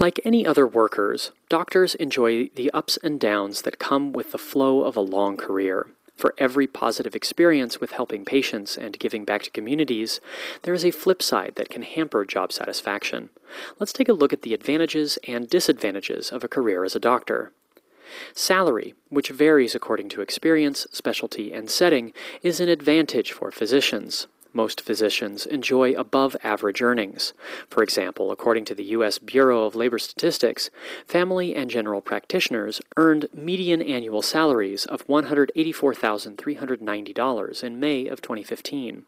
Like any other workers, doctors enjoy the ups and downs that come with the flow of a long career. For every positive experience with helping patients and giving back to communities, there is a flip side that can hamper job satisfaction. Let's take a look at the advantages and disadvantages of a career as a doctor. Salary, which varies according to experience, specialty, and setting, is an advantage for physicians. Most physicians enjoy above average earnings. For example, according to the U.S. Bureau of Labor Statistics, family and general practitioners earned median annual salaries of $184,390 in May of 2015.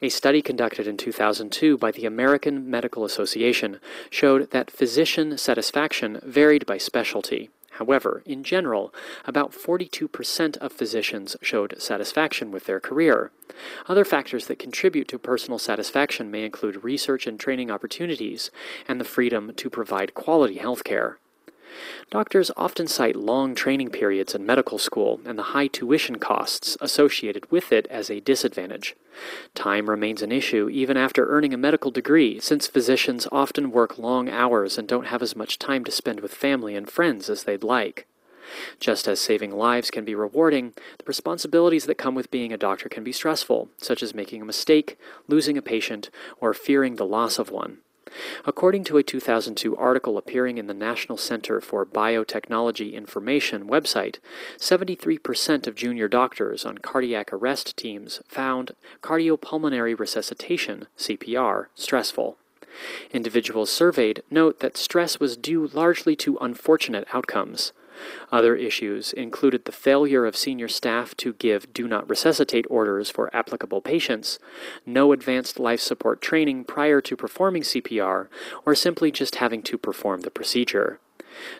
A study conducted in 2002 by the American Medical Association showed that physician satisfaction varied by specialty. However, in general, about 42% of physicians showed satisfaction with their career. Other factors that contribute to personal satisfaction may include research and training opportunities and the freedom to provide quality health care. Doctors often cite long training periods in medical school and the high tuition costs associated with it as a disadvantage. Time remains an issue even after earning a medical degree, since physicians often work long hours and don't have as much time to spend with family and friends as they'd like. Just as saving lives can be rewarding, the responsibilities that come with being a doctor can be stressful, such as making a mistake, losing a patient, or fearing the loss of one. According to a 2002 article appearing in the National Center for Biotechnology Information website, 73% of junior doctors on cardiac arrest teams found cardiopulmonary resuscitation, CPR, stressful. Individuals surveyed note that stress was due largely to unfortunate outcomes. Other issues included the failure of senior staff to give do not resuscitate orders for applicable patients, no advanced life support training prior to performing CPR, or simply just having to perform the procedure.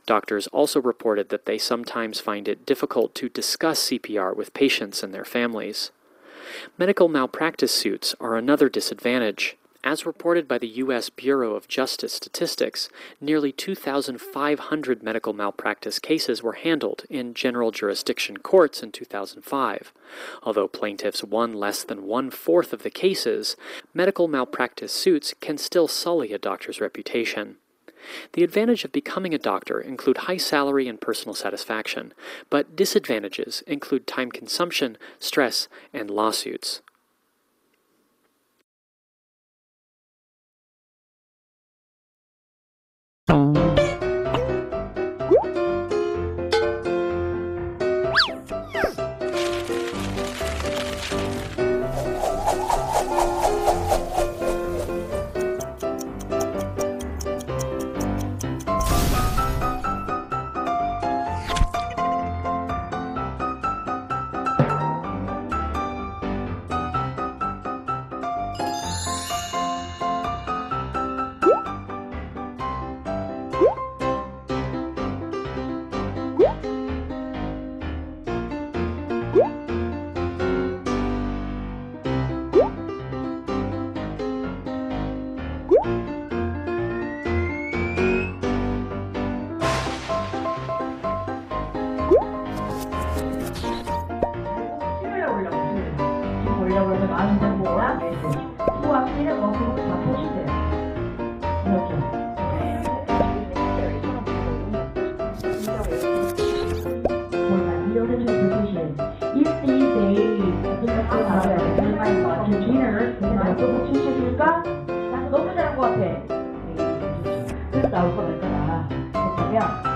Doctors also reported that they sometimes find it difficult to discuss CPR with patients and their families. Medical malpractice suits are another disadvantage. As reported by the U.S. Bureau of Justice Statistics, nearly 2,500 medical malpractice cases were handled in general jurisdiction courts in 2005. Although plaintiffs won less than one fourth of the cases, medical malpractice suits can still sully a doctor's reputation. The advantage of becoming a doctor include high salary and personal satisfaction, but disadvantages include time consumption, stress, and lawsuits. 嗯。 오늘 많은 정보와 후와 필요 먹으로 다 포함돼요. 이렇게. 너무 잘한 것 같아. 그래서 나올 거될 거다. 그러면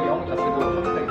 400度